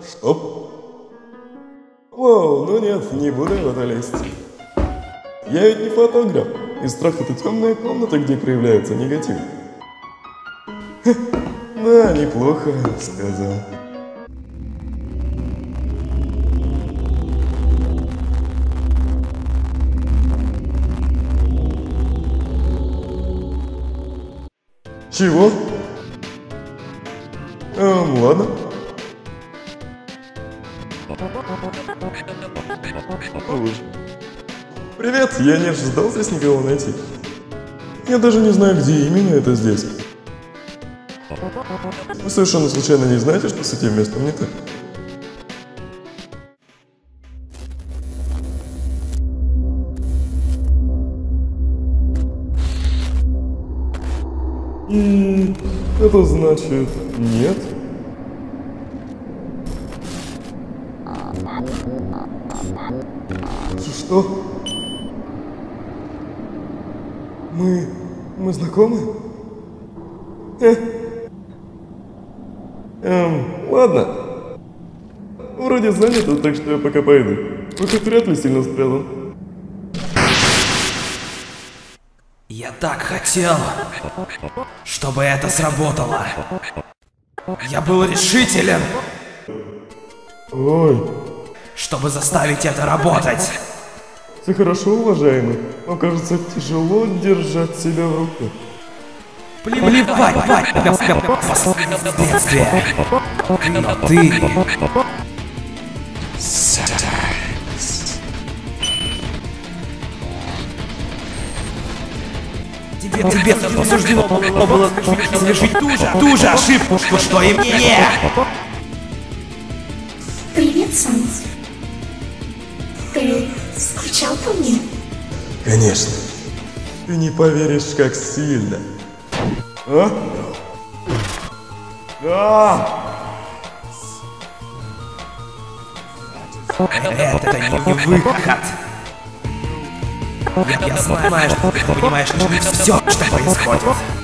Стоп. Вау, ну нет, не буду в это лезть. Я ведь не фотограф. И страх это темная комната, где проявляется негатив. Да, неплохо, сказал. Чего? Эм, ладно. Привет, я не ожидал здесь никого найти. Я даже не знаю, где именно это здесь. Вы совершенно случайно не знаете, что с этим местом не так? И это значит нет? Что? Мы... мы знакомы? Э. Эм, ладно. Вроде занято, так что я пока пойду. Вы хоть вряд ли сильно спрятан. Я так хотел, чтобы это сработало. Я был решителен, Ой, чтобы заставить это работать. все хорошо, уважаемый. Вам кажется тяжело держать себя в руках. Плевать, плевать. Но ты... Тебе, тебе суждено было, было совершить ту же, ту же ошибку, что и мне. Привет, Санс. Ты скучал по мне? Конечно. Ты не поверишь, как сильно. А? А! Это не выход. Я, знаю, понимаешь все, что происходит.